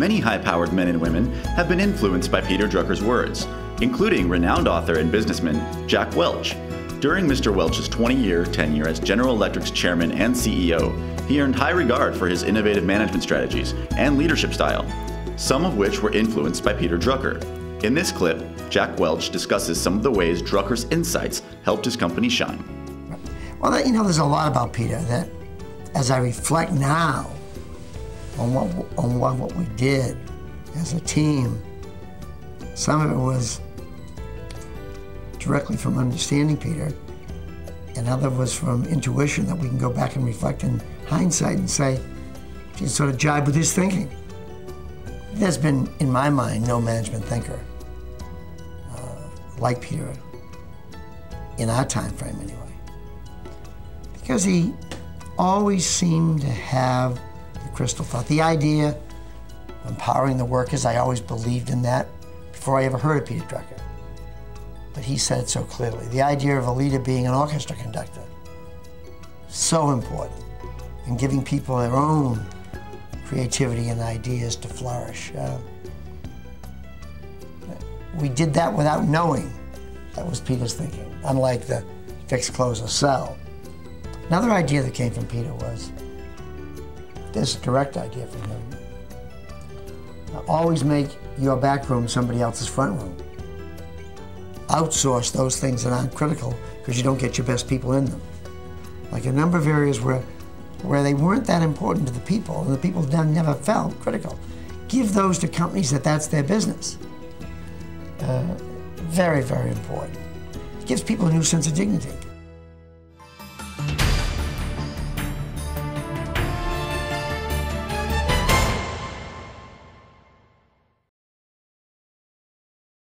Many high powered men and women have been influenced by Peter Drucker's words, including renowned author and businessman Jack Welch. During Mr. Welch's 20 year tenure as General Electric's chairman and CEO, he earned high regard for his innovative management strategies and leadership style, some of which were influenced by Peter Drucker. In this clip, Jack Welch discusses some of the ways Drucker's insights helped his company shine. Well, you know, there's a lot about Peter that, as I reflect now on what, on what, what we did as a team, some of it was directly from understanding Peter, and other was from intuition that we can go back and reflect in hindsight and say, he sort of jibe with his thinking. There's been, in my mind, no management thinker uh, like Peter in our time frame anyway. Because he always seemed to have crystal thought. The idea of empowering the workers, I always believed in that before I ever heard of Peter Drucker but he said it so clearly. The idea of a leader being an orchestra conductor, so important, and giving people their own creativity and ideas to flourish. Uh, we did that without knowing that was Peter's thinking, unlike the fix, close, or sell. Another idea that came from Peter was this direct idea from him. Always make your back room somebody else's front room outsource those things that aren't critical because you don't get your best people in them. Like a number of areas where, where they weren't that important to the people and the people never felt critical. Give those to companies that that's their business. Uh, very, very important. It gives people a new sense of dignity.